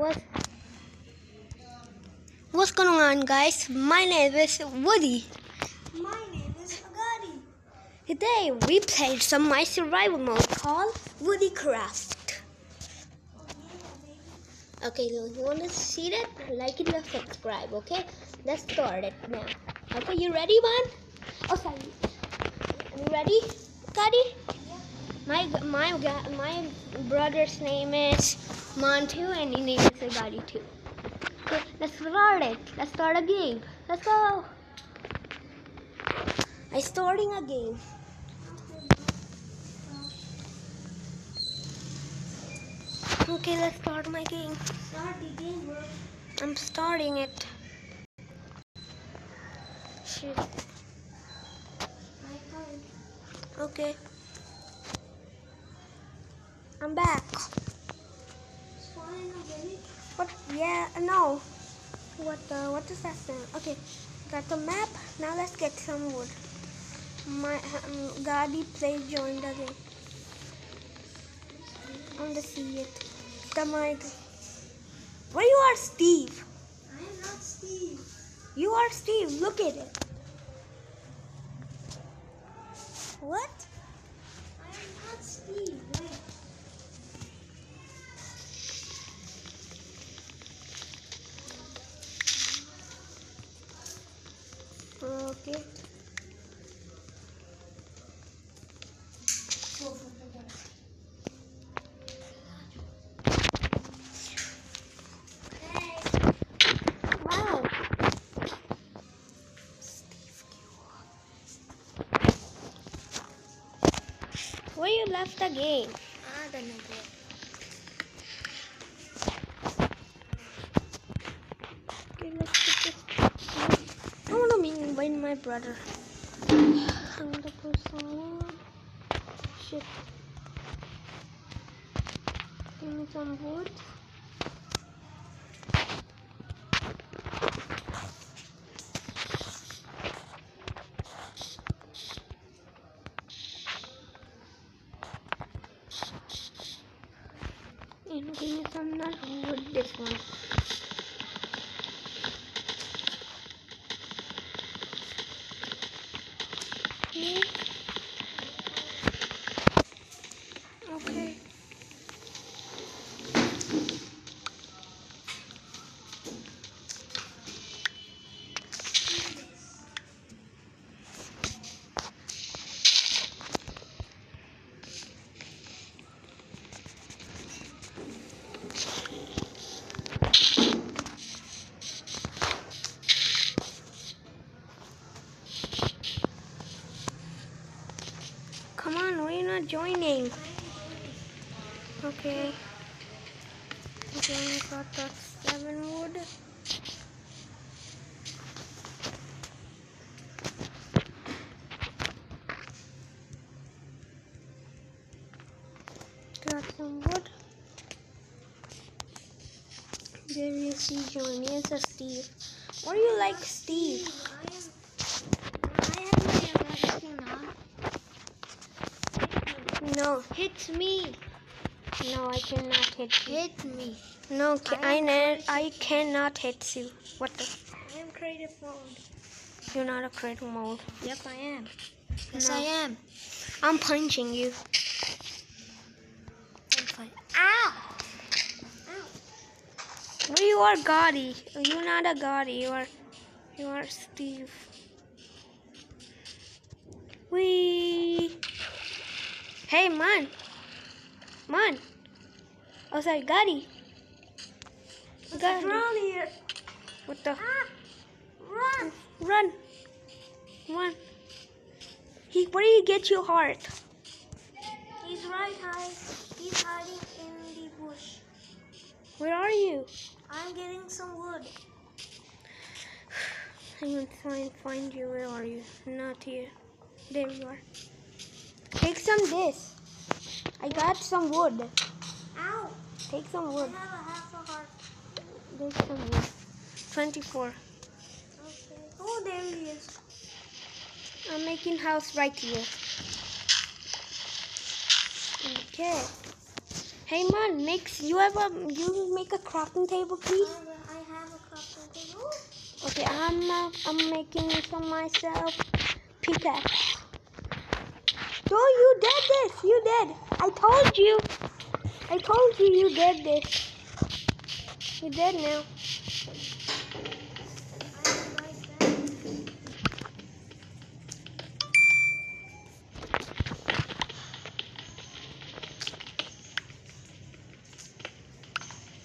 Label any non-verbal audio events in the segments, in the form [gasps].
What? What's going on, guys? My name is Woody. My name is Agadi. Today we played some my survival mode called Woody Craft. Okay, you want to see that? Like it and subscribe. Okay, let's start it now. Okay, you ready, man? Oh, sorry. You ready, Gadi? My my my brother's name is Montu, and his name is Agadi too. Okay, let's start it. Let's start a game. Let's go. I'm starting a game. Okay, let's start my game. Start the game, bro. I'm starting it. Shit. Okay. I'm back. What? Yeah, no. What the? What does that sound? Okay, got the map. Now let's get some wood. My um, Gadi please join the game. I want to see it. The mic. Where you are, Steve? I am not Steve. You are Steve. Look at it. What? Left the game? I know, bro. Okay, let's this. I want to invite my brother. I'm. Shit. Give me some wood. And give me some nut wood. This one. Okay. Okay. Come on, why are you not joining? Okay. Okay, I got that seven wood. Got some wood. There you see join. Yes, Steve. What do you like, Steve? I am. I have my another phone on. No, hit me. No, I cannot hit you. Hit me. No, ca- I I, ne- I cannot hit you. What the? I am creative mode. You're not a critical mode. Yep, I am. Yes, No. I am. I'm punching you. I'm fine. Ow! Ow. Well, you are Gotti. You're not a Gotti. You are, you are Steve. Wee. Hey, man. Man. Oh, sorry, Gotti. What's Gotti. here? What the? Ah! Run! Run. Run. He, where did he get your heart? He's right high. He's hiding in the bush. Where are you? I'm getting some wood. [sighs] I'm gonna try and find you. Where are you? Not here. There you are. Take some this. I got some wood. Take some I wood. have a half a heart. There's some wood. 24. Okay. Oh, there he is. I'm making house right here. Okay. Hey man, mix. You have a you make a crafting table, please. I have a crafting table. Okay, I'm uh, I'm making some myself. Pickaxe. No, you did this. You did. I told you. I told you you did this. You did now. I am right back.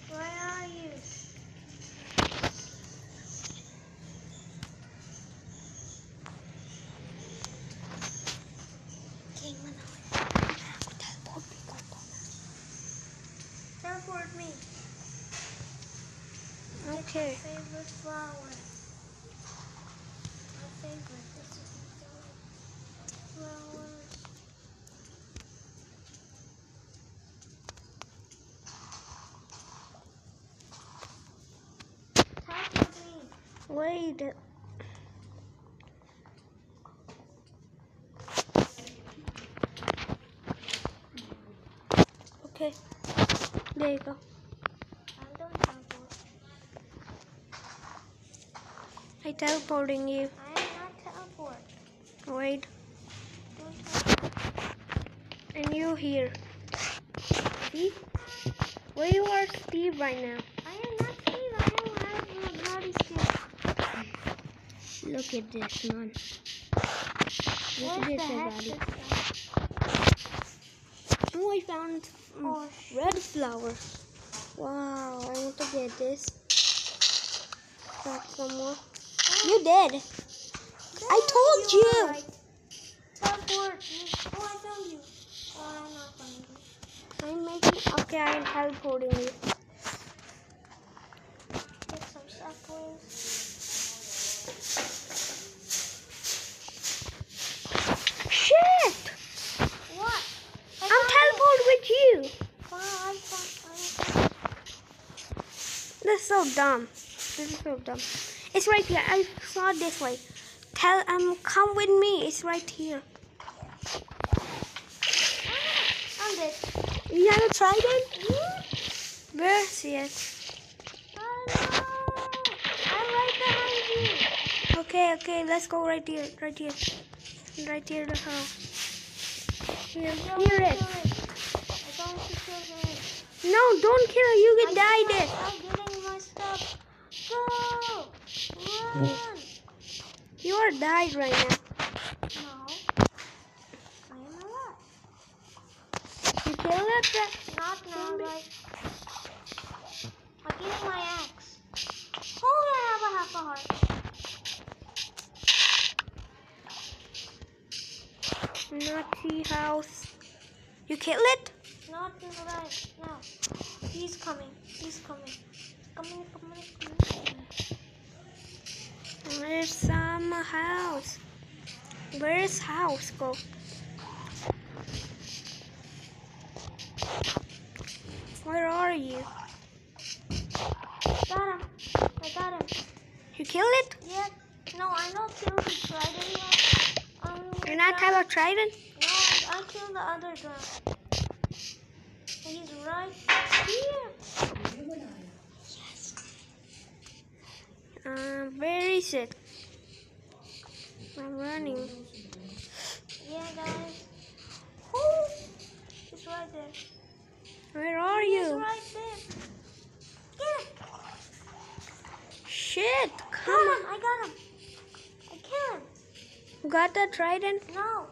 Where are you? Teleport me. Okay. Favorite flower. My favorite. This is the flower. Teleport me. Wait. Okay. There you go. I. Teleporting you. I am not teleport. Wait. Teleport. And you here. See? Where you are, Steve, right now? I am not Steve. I don't have a bloody stick. Look at this, man. Look What at this, everybody. Oh, I found mm, Oh, red flower. Wow, I want to get this. Got some more. You did. I told you. you. right. Teleport. Oh, I found you. Oh, I'm not finding you. I'm making. Okay, I am teleporting you. Get some saplings. What? I I'm found teleporting with you. it. Wow, I found, I This is so dumb. This is so dumb. It's right here. I saw this way. Tell um, come with me. It's right here. found it. You have a trident? Where is it? Oh, no. I'm right behind you. Okay, okay, let's go right here, right here, right here. The house. Here, here it. it. I don't to kill him. No, don't kill it. You can die can't. there. I'm getting my stuff. Go! Run! You are died right now. No. I am alive. You kill it? That- Not now, like. I'm getting my axe. Oh, I have a half a heart. Naughty house. You kill it? Not alive. No. He's coming. He's coming. Coming, coming, coming. Where's some house? Where's house go? Where are you? Got him. I got him. You killed it? Yeah. No, I don't kill the trident yet. Um, You're not try- have a trident? No, I killed the other guy. He's right here. Uh, where is it? I'm running. Yeah, guys. Whoo! He's right there. Where are you? right there. Get him. Shit! Come on. I got him. I killed him. on. Got the trident? No,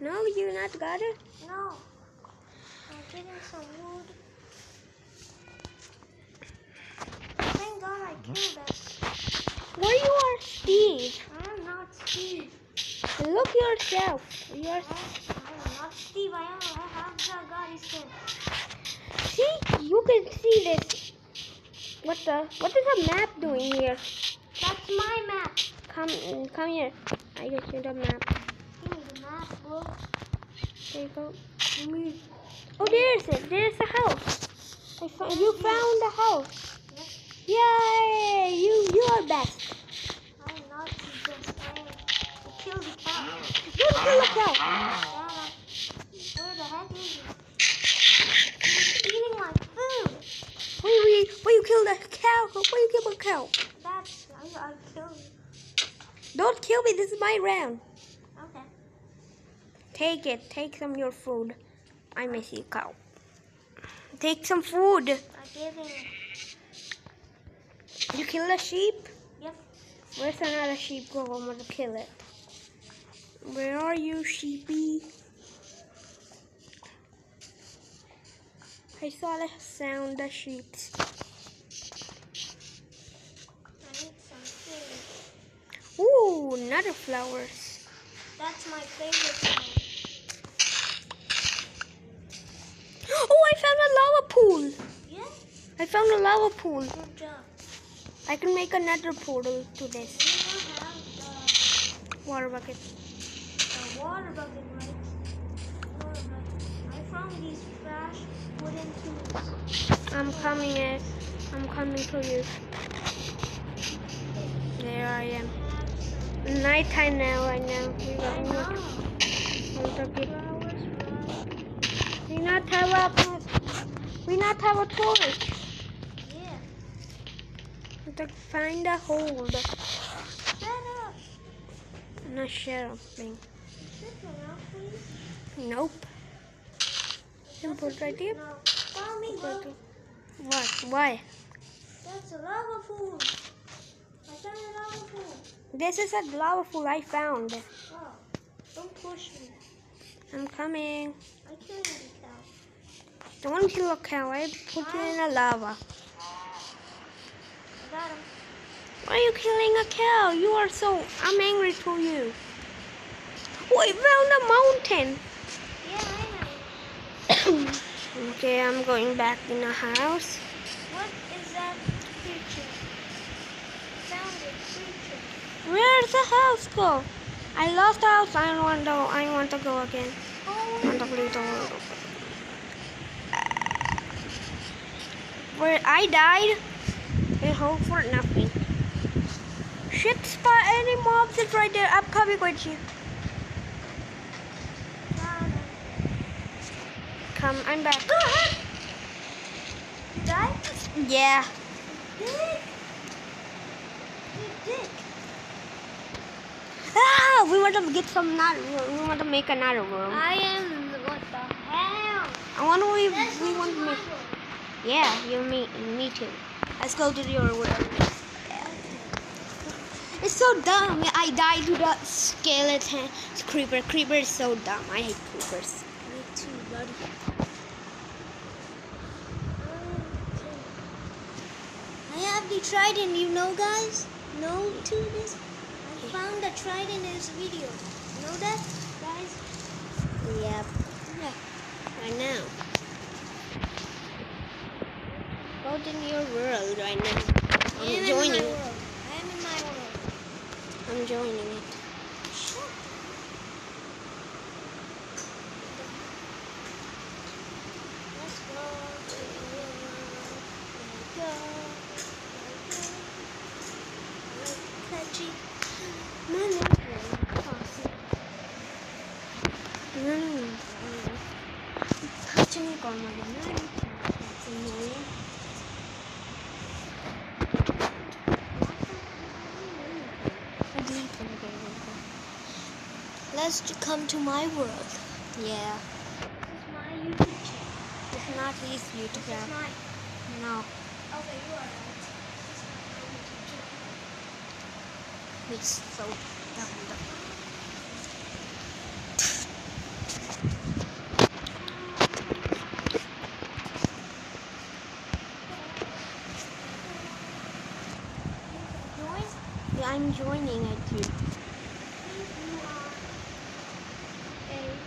No, you not got it? no. I'm getting some wood. Thank God I killed that. Where you are, Steve? Not Steve. Look yourself. You are. I, am not Steve. I am. I have the God. See, you can see this. What the? What is the map doing here? That's my map. Come, come here. I get you the map. The map, bro. There you go. Oh, there's it. There's the house. I found, you found the house. Yay! You, you are best. I am not the best. I am. I killed the cow. Don't kill the cow. Dada, Where the heck is he? kill the cow? Why you kill a cow? That's I, I'll kill you. Don't kill me. This is my round. Okay. Take it. Take some of your food. I miss you, cow. Take some food. I'm giving. You kill a sheep? Yep. Where's another sheep? Go, I'm gonna kill it. Where are you, sheepy? I saw the sound of sheep. I need some food. Ooh, another flowers. That's my favorite thing. Oh, I found a lava pool. Yeah. I found a lava pool. Good job. I can make another portal to this have uh, water bucket. Water bucket, right? Water bucket. I found these trash wooden tools. I'm coming, in. I'm coming to you. There I am. Nighttime now, right now. We I got know. Okay. Flowers, flowers. We not have a we not have a torch. Yeah. We have to find a hole. Shut up. Not shut up thing. Nope. Can put right here. Bro. What? Why? That's a lava pool. I found a lava pool. This is a lava pool I found. Oh, don't push me. I'm coming. I killed the cow. Don't kill a cow. I put you in a lava. I got him. Why are you killing a cow? You are so. I'm angry to you. I found a mountain. Yeah, I know. [coughs] okay, I'm going back in the house. What is that creature? Found a creature. Where's the house go? I lost the house. I don't want to. I want to go again. Oh, I want to leave the world. Where I died, I hope for nothing. Shit, spot any mobs that's right there. I'm coming with you. got him. Come, I'm back. You [gasps] died? Yeah. You. You did. Ah, we want to get some not. We want to make another room. I am. What the hell? I want to. We, we want to make. world. Yeah, you me, me too. Let's go to your room. It's so dumb. I died to the skeleton creeper. Creeper is so dumb. I hate creepers. Me too, buddy. I have the trident, you know, guys? No to this? I found a trident in this video. You know that, guys? Yep. Yeah. Right now. Go to your world right now. I'm in joining. I am in my world. I'm joining it. J- come to my world. Yeah, This is my YouTube channel. it's not his YouTube This channel. mine. No, Okay, you are right. This is my YouTube channel. it's so dumb. dumb. [laughs] Join. Yeah, I'm joining it too. Please, you are a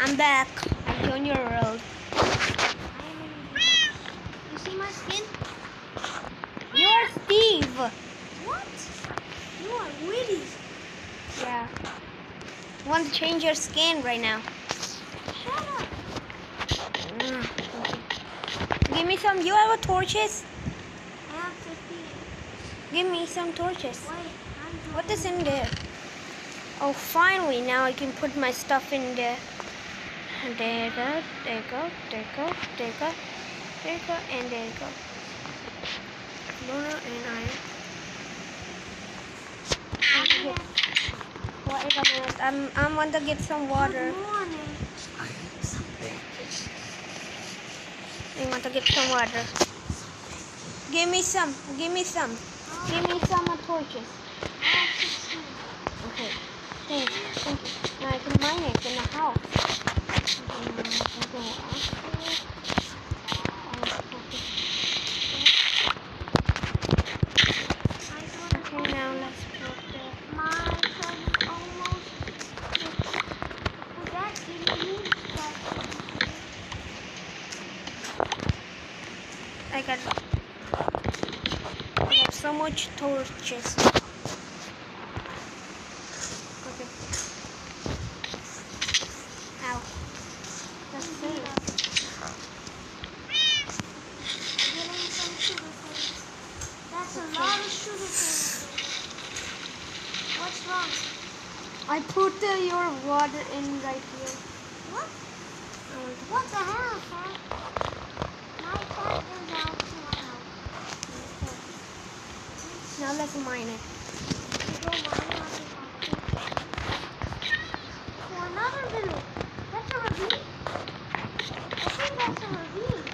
I'm back. I joined your world. I am in the- You see my skin? You're Steve. What? You are witty. Yeah. Want to change your skin right now? Shut up. Mm, okay. Give me some. You have a torches? I have 15. Give me some torches. Wait, I'm What is in there? Oh, finally, now I can put my stuff in there. There you go, there go, there go, there go. There go, and there go. Luna and. Okay. Wait a minute. I'm I'm want to get some water. I want to get some water. Give me some. Give me some. Give me some torches. Okay. Thanks. Thank you. Now I can mine it in the house. Okay, now I can go up here. Okay, now let's put the My son is almost. Well, that didn't mean that. I got I got so much torches. Okay. Ow. That's it. Getting some sugar cane. That's a lot of sugar cane. What's wrong? I put uh, your water in right here. What? I want to- What the hell, son? My cat goes out to my house. Now let's mine it. You go mine out to my house. For another video. That's a ravine? I think that's a ravine.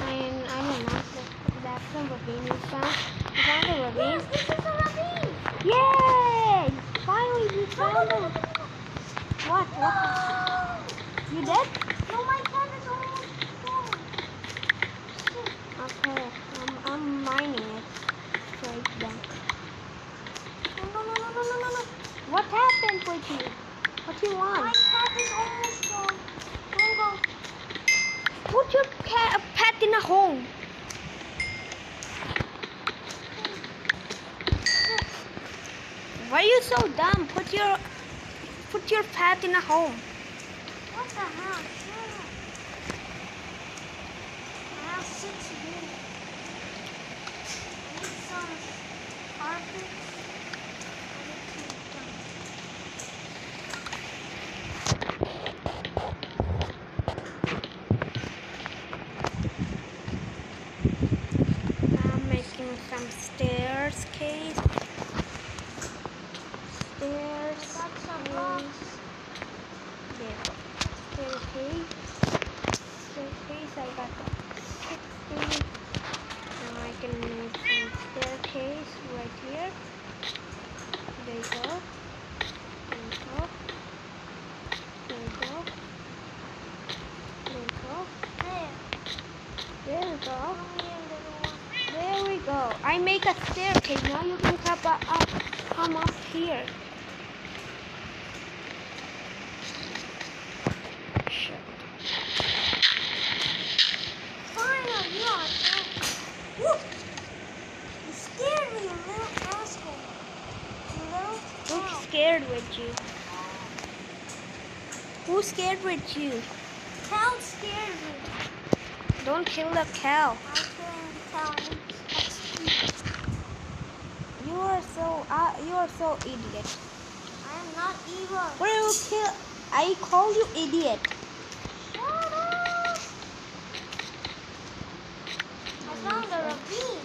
I I don't know. That's the ravine you found. You found a ravine? Yes, this is a ravine. Yay! Finally we found No, no, it. no, no, no. What? What? You did? No, my cat is almost gone. Okay. I'm I'm mining it straight down. No, no, no, no, no, no, no. What happened with you? What you want? My cat is almost gone. Don't go. Put your cat pet in a home. Why are you so dumb? Put your put your pet in a home. What the hell? Shut up. I have six minutes. I need some carpet. I need to done. I'm making some stairs case. Stairs. Got some blocks. There. Staircase. Staircase. I got 60. Now I can make some staircase right here. There you go. There you go. There you go. There you go. There. There you go. Come here, little one. There we go. I make a staircase. Now you can come up, up, come up here. Shit. Finally, you are back. Woo! You scared me, you little rascal. You little Who's scared with you? Who's scared with you? Cow scared me. Don't kill the cow. I couldn't tell him. You are so uh, you are so idiot. I am not evil. What you kill? I call you idiot. Shut up! I found a ravine.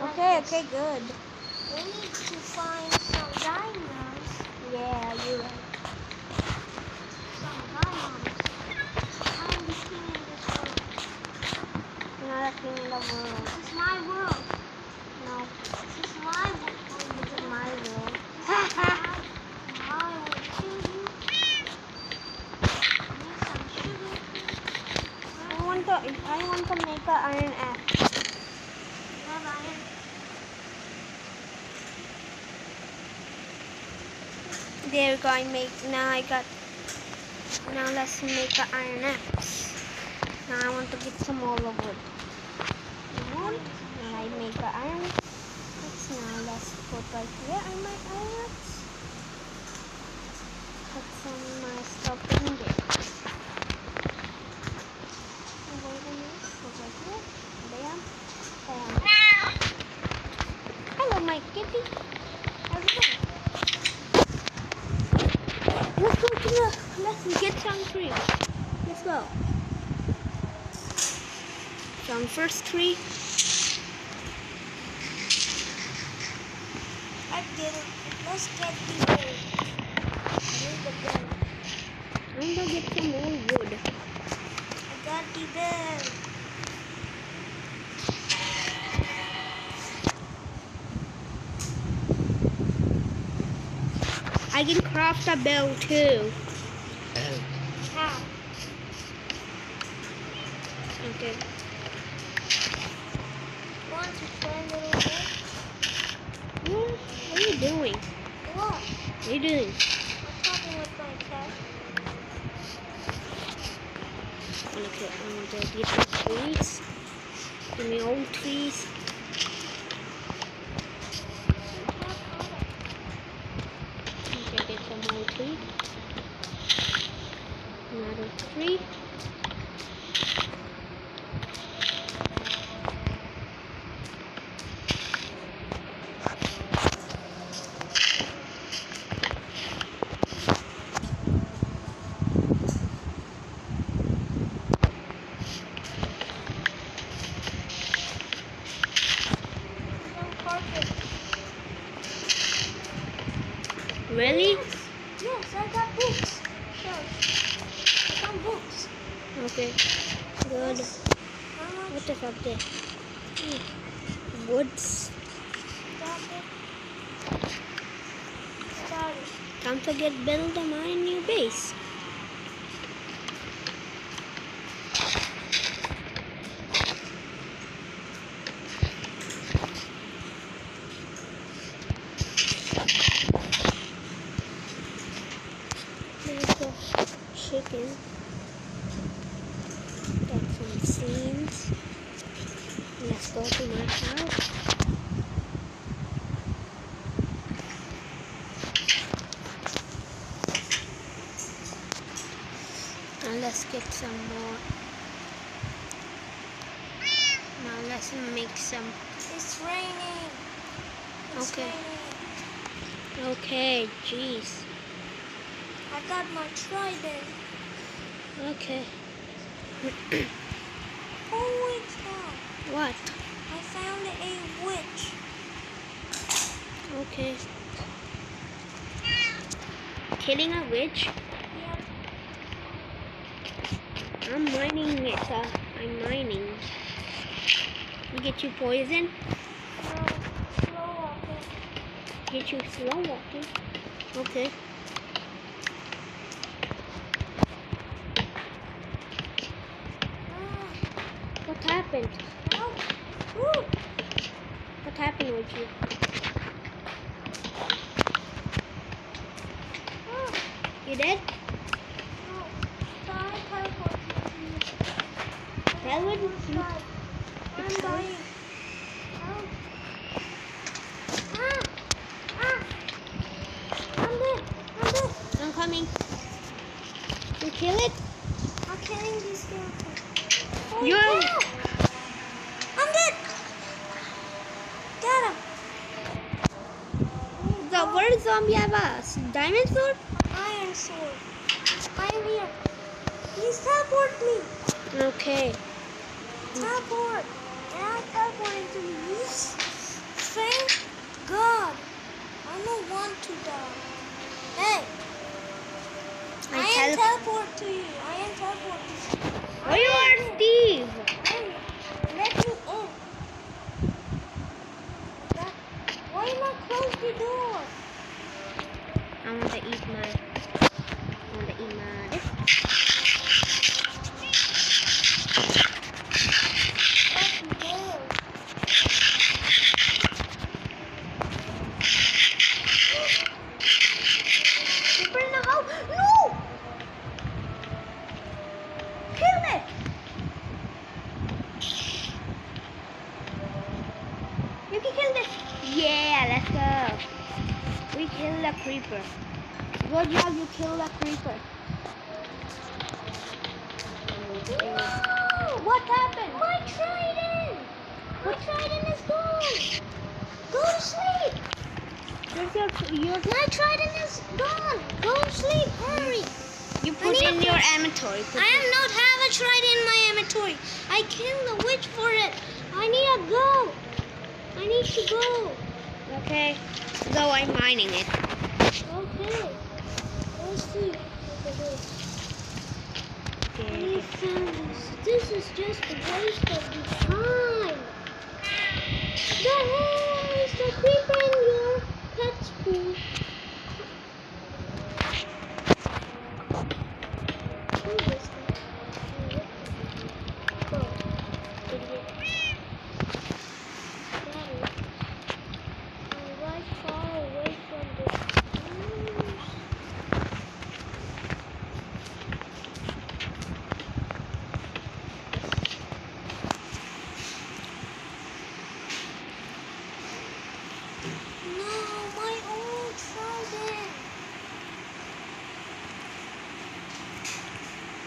Okay, okay, good. We need to find some diamonds. Yeah, you're right. Some diamonds. I'm the king in this world. You're not a king in the world. This is my world. No, This is my world. this is my world. I will kill you. I need some sugar. I want to. I want to make an iron axe. Have iron. There we go. I make. Now I got. Now let's make an iron axe. Now I want to get some more wood. Wood. Now I make an iron axe. Now let's put right here on my iron axe. Put some uh, stuff in there. Over here. Put right here. Bam. Bam. Hello, my kitty. How's it going? Let's go to the, let's get some trees. Let's go. found first tree. I get it. Let's get the wood. I need the bell. I'm gonna get some more wood. I got the bell. I can craft a bell too. Get some more. Now let's make some. It's raining. It's Okay. raining. Okay, jeez. I got my trident. Okay. [clears throat] Oh, it's. What? I found a witch. Okay. Killing a witch? Yep. I'm mining it. Uh, I'm mining. You get you poison? No. Slow walking. Get you slow walking? Okay. Ah, What happened? no. Ooh. What happened with you? Ah, You dead? no. Die, teleport to That would I'm dying. I'm It's dying. Help. Ah. Ah. I'm dead. I'm dead. I'm coming. You kill it? I'm killing these skeletons. Oh, You're- no. I'm dead. Got him. The what zombie have a s- diamond sword? Iron sword. I'm here. Please teleport me. Okay. Teleport. And I'm teleporting to you. Thank God. I don't want to die. Hey. I, I am tele- teleport to you. I am teleport to you. Where you are, Steve? Let me in. That- Why you not close the door? I want to eat my. I want to eat my. This. Let me in. Keeper in the house. No! Kill it! You can kill this. Yeah, let's go. We kill the creeper. Good job, you kill the creeper. No! What happened? My trident! My trident is gone! Go to sleep! Where's your, your, My trident is gone! Go to sleep, hurry! you put need in to your put- inventory. Put I it- am not have a trident in my inventory. I I killed the witch for it. I need to go. I need to go. Okay. Though I'm mining it. Okay. Let's see. Found this. This is just a waste of the time. Guys, the creeper in your pet's pool. Who is that? Oh, idiot. Daddy, I'm right far away from the house. No, my old trident.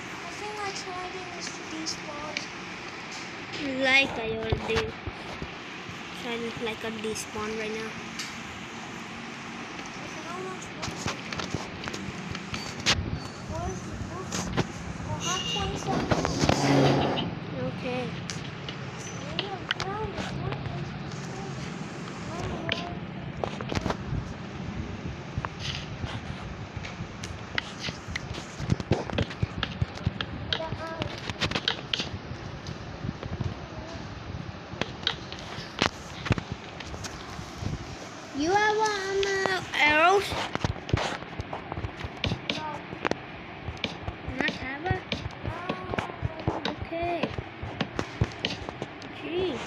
I think my trident is despawned. Like I already trying like a despawn right now. Okay, how much was it? Where's the book? Oh, I have 27 Okay. We have found it. What is this thing? Oh, no. The eye. You have um, uh, arrows? No. Not have it? No. Okay. Jeez.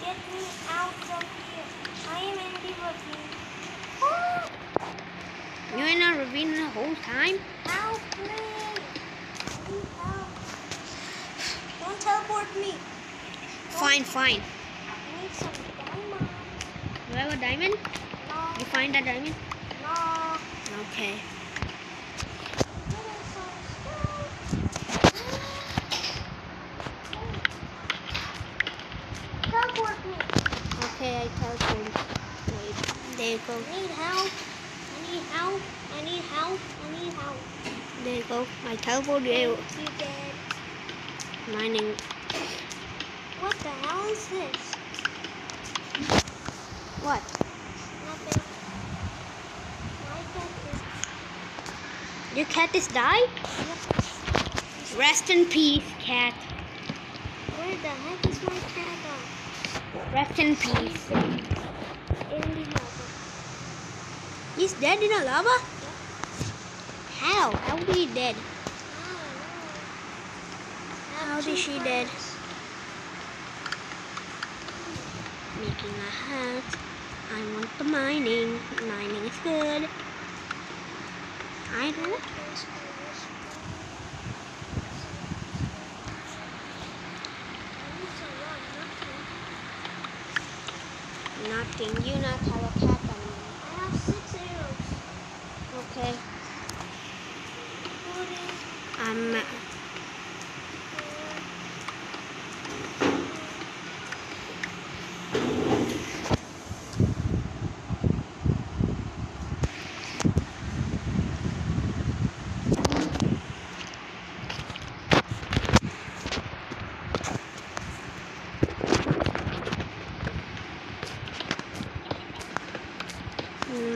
Get me out from here. I am in the ravine. Oh, You in a ravine the whole time? help me. Need help. Don't teleport me. Fine. I need some diamond. You have a diamond? No, You find a diamond? no. Okay. Get us some stuff. Teleport me. Okay, I teleport. Wait, there you go. I need help. I need help. I need help. I need help. There you go. I teleport you. You dead. Mining. What the hell is this? What? Nothing. My cat Your cat is die? is. Rest in peace, cat. Where the heck is my cat at? Rest in peace. In the lava. He's dead in a lava? How? How is he dead? I don't know. I have How two she dead? Making a. I want the mining. Mining is good. I don't. There's my wish I need to run, nothing. Nothing. You not have a cat anymore. I have six arrows. Okay. Put in Um.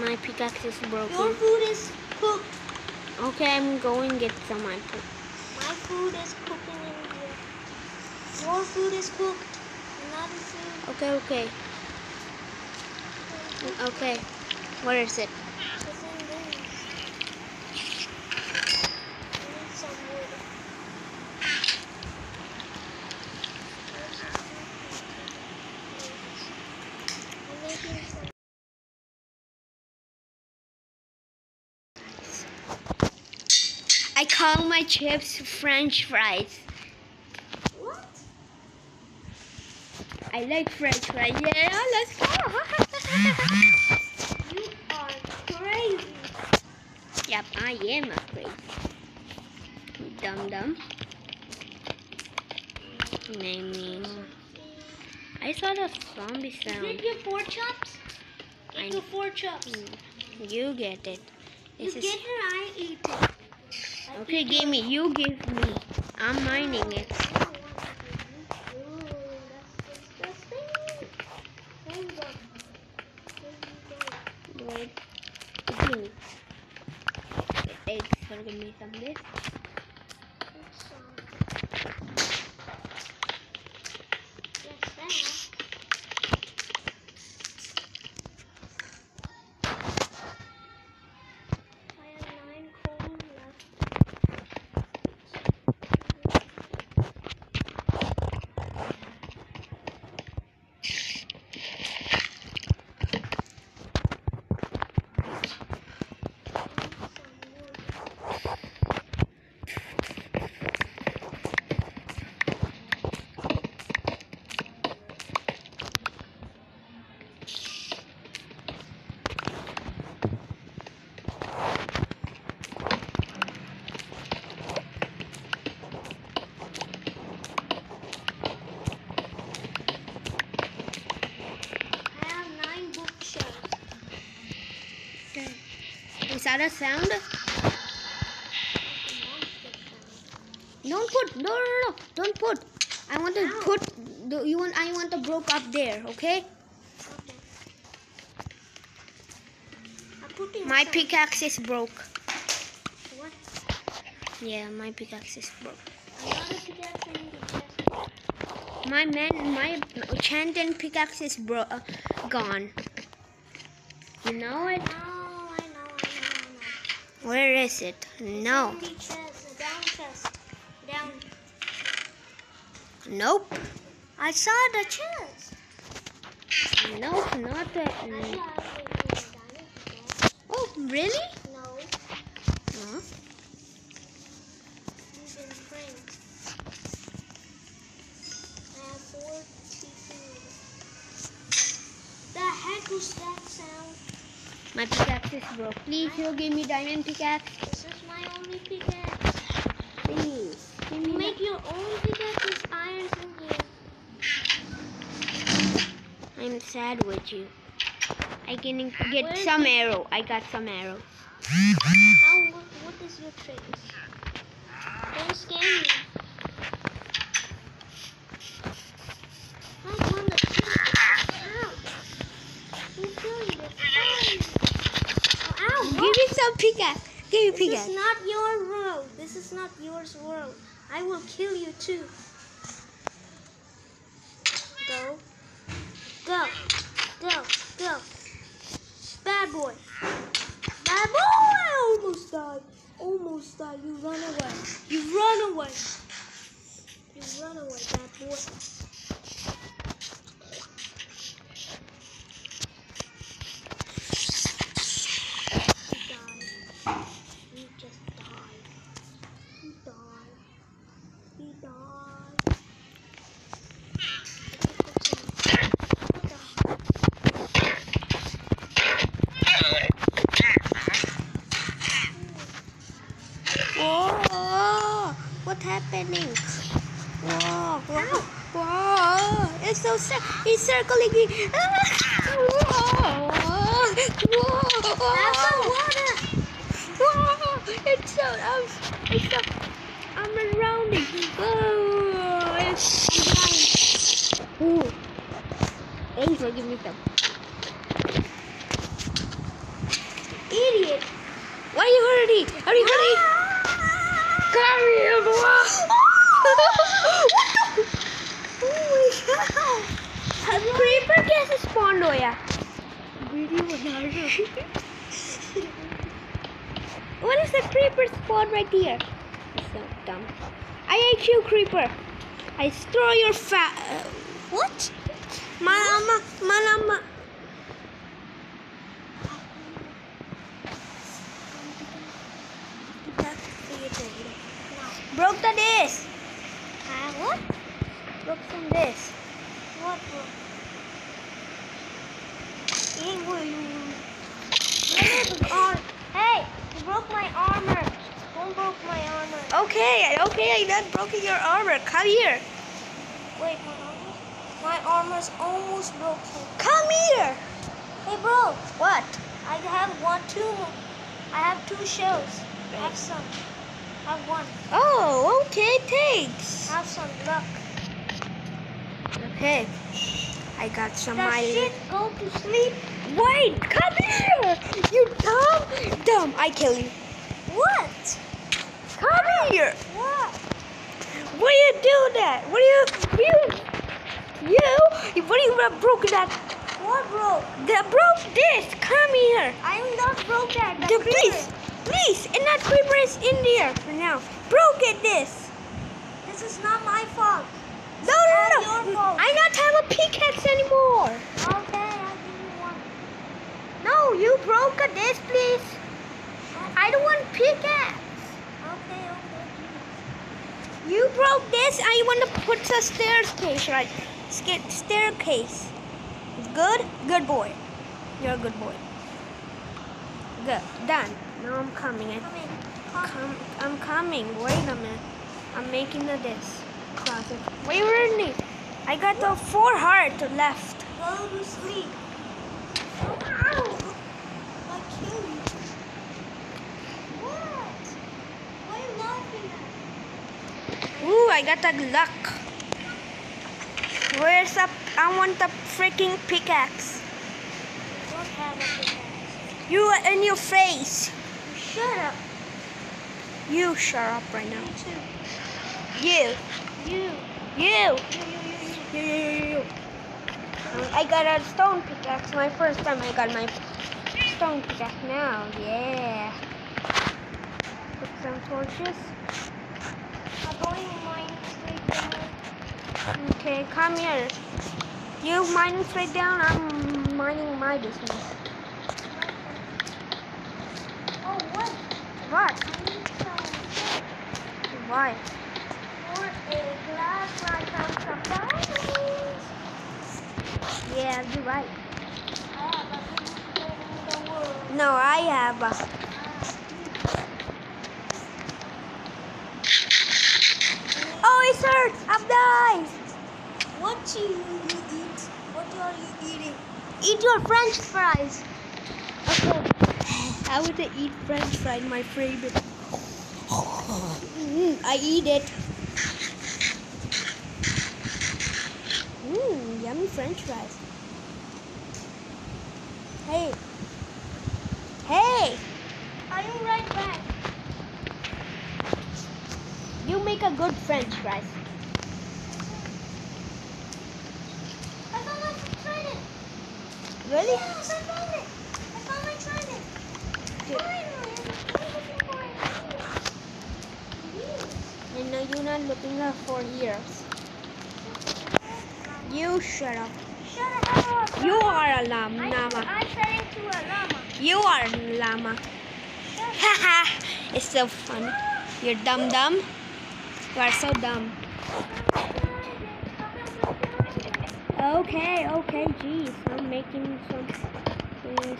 My pickaxe is Your food is cooked. Okay, I'm going get some. My food is cooking in here. Your food is cooked. Another food Okay, okay, okay. Where is it? is in this. I need some wood. Where's the food? I'm making some. I call my chips French fries. What? I like French fries. Yeah, let's go. [laughs] You are crazy. yep, I am a crazy. Dum dum. Name me. I saw the zombie sound. your four chops. I- Get your four chops. You get it. You This is get it, I eat it. Okay. Give me. You give me. I'm mining it. Some of this. Yes, that. I have nine coal left. I have nine bookshelves. Is that a sound? That's a monster. Don't put. No, no, no. Don't put. I want to Ow. put. The, you want. I want the broke up there. Okay. Okay. My pickaxe is broke. What? Yeah, my pickaxe is broke. Pickaxe in the chest. My man, my enchanted pickaxe is bro- uh, gone. You know it? Oh, I know, I know, I know. Where is it? No. In the chest, down chest. Down. Nope. I saw the chest. Nope, not the. I have a diamond pickaxe. Oh, really? No, No. he's in frame. I have four TP. The heck was that sound? My pickaxe is broke. Please, you give me diamond pickaxe. This is my only pickaxe. Please. Give me make your own pickaxes, irons in here. I'm sad with you. I can get Where's some arrow. I got some arrow. How, what, what is your tricks? Don't scare me. I want to kill Ow. Who's doing this? Ow, Give me some pickaxe. Give me This is not your world. This is not yours world. I will kill you too. Go. Go. Go. Go. Bad boy. Bad boy! I almost died. Almost died. You run away. You run away. You run away, bad boy. He's circling me. Ah! Broken your armor. Come here. Wait, my armor? My armor's almost broken. Come here. Hey, bro. What? I have one, two. I have two shells. I have some. I have one. Oh, okay, thanks. Have some luck. Okay. I got some That my shit, go to sleep. Wait, come here! You dumb, dumb. I kill you. What? Come here. What? Do you do that? What do you, you, you? What do you have broken that? What broke? That broke this. Come here. I'm not broke that. The The, please, please, and that creeper is in there for now. Broke it this. This is not my fault. No, no, no, Your no. fault. I not have a pickaxe anymore. Okay, I'll give you one. No, you broke this, please. I don't want pickaxe. Okay, okay. You broke this. I want to put a staircase right. Staircase. Good, good boy. You're a good boy. Good, done. Now I'm coming. I Come in. Come. Come, I'm coming. Wait a minute. I'm making the this closet. Wait? I got the four heart left. Go to sleep. Ow! I kill you. What? Why are you laughing at? Ooh, I got a luck. Where's the? I want the freaking pickaxe. Don't have a pickaxe. You are in your face. Shut up. You shut up right now. Too. You, You. you, You, you, you, you, you. you, you, you. I got a stone pickaxe. My first time I got my stone pickaxe now. Yeah. Put some torches. I'm going to mine straight down. Okay, come here. You mining straight down, I'm mining my business. Oh, what? What? Why? for a glass found some diamonds. Yeah, you're right. I have everything in the world. No, I have a... Oh, it's hurt! I'm dying! What you eat? What are you eating? Eat your french fries! Okay. I would eat french fries, my favorite. Mm, I eat it. Mmm, yummy french fries. Hey. Hey! I'm right back. You make a good french fries. I found my trident. Really? Yes, I found it. I found my trident. Yeah. Finally, I'm looking for it. I know you're not looking up for years. You shut up. Shut the hell up. You are a llama. I, llama. I turned into a llama. You are a llama. Shut Haha, it's so funny. You're dumb dumb. You are so dumb. Okay, okay, geez. I'm making some things.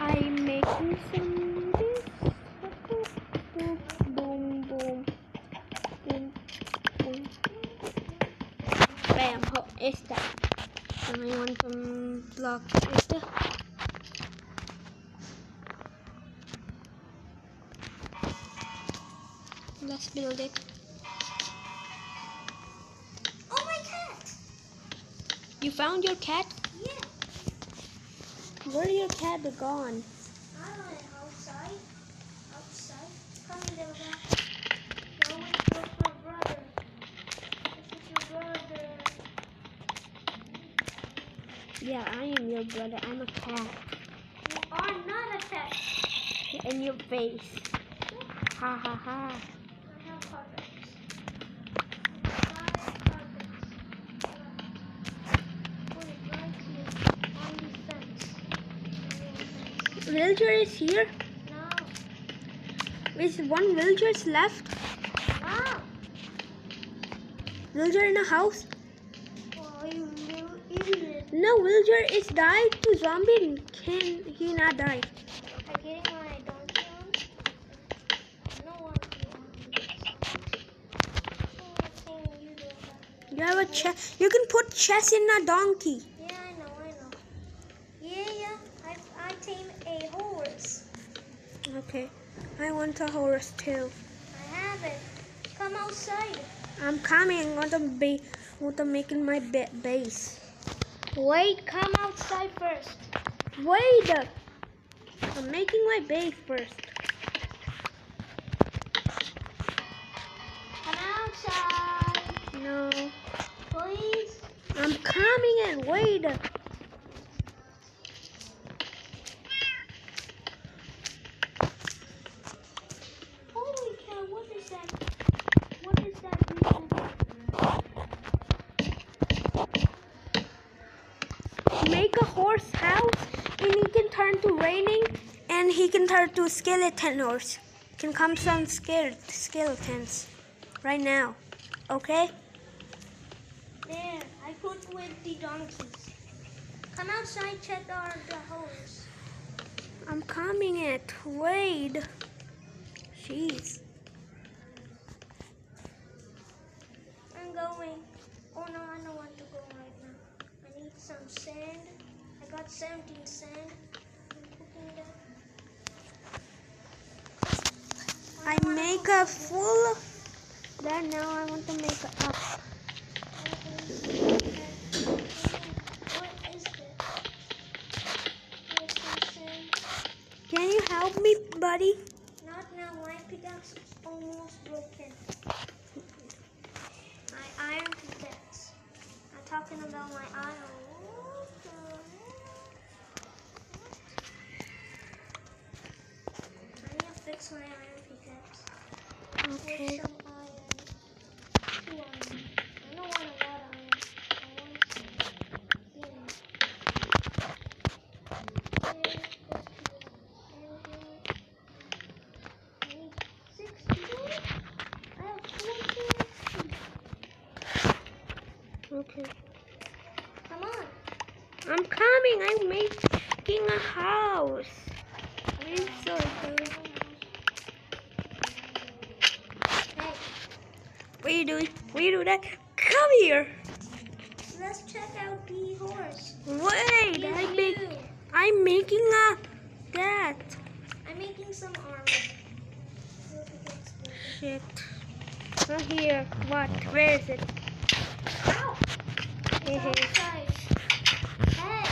I'm making some this. Boom, boom. Boom, boom. Bam, ho, esta. I want some blocks. Esta. Build it. Oh, my cat. You found your cat? Yeah. Where did your cat gone? is here? No. Is one villager is left? No. Villager in a house? No, villager is died to zombie. Can he not die? You have a chest. You can put chess in a donkey. Okay. I want a horse too. I have it. Come outside. I'm coming. I'm going to be. Want to making my ba- base. Wait, come outside first. Wait. I'm making my base first. And he can to skeleton. Can come some scared skeletons right now. Okay. Now I want to make a up. What is that? Here's some sand. Can you help me, buddy? Not now, my pickaxe is almost broken. My iron pickaxe. I'm talking about my iron. I need to fix my iron pickaxe. Okay. Um, With some iron. Two iron. I don't want a lot of iron. I want some. Yeah. There, there's two iron. And here. I need 62. I have 14. Okay. Come on. I'm coming. I'm making a house. I'm so excited. Hey, What are you doing? What are you doing? That? Come here. let's check out the horse. Wait. I make. I'm making a that. I'm making some armor. Look against the- Shit. Not here. What? Where is it? Ow! Mm-hmm. It's Hey, hey. outside. Hey,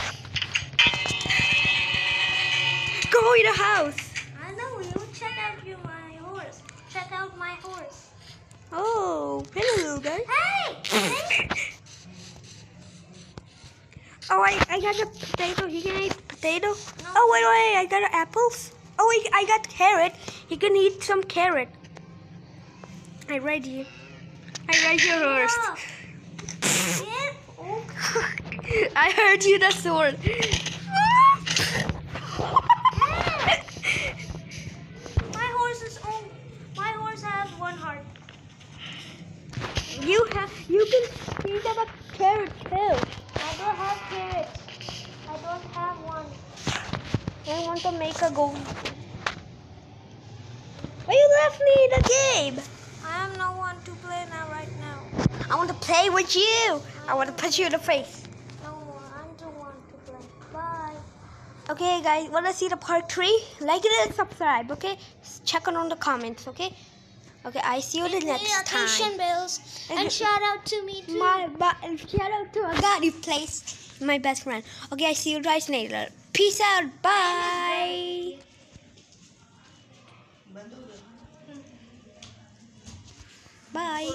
Go in the house. I know you. Check out your my horse. Check out my horse. Oh, hello, guys. Hey! [coughs] Oh, I, I got a potato. You can eat potato. Oh, wait, wait. I got apples. Oh, wait, I got carrot. You can eat some carrot. I read you. I read your horse. No. Oh, [laughs] I heard you the sword. My horse is on. My horse has one heart. You have. You can. You got a carrot too. I don't have carrots. I don't have one. I want to make a gold. Why you left me in the game? I am no one to play now right now. I want to play with you. I want to punch you in the face. No, I'm the one to play. Bye. Okay, guys, wanna see the part three? Like it and subscribe. Okay, check on the comments. Okay. Okay, I see you the next time. Bills. And shout out to me too. My but shout out to a Agadi Place, my best friend. Okay, I see you guys later. Peace out. Bye. Bye.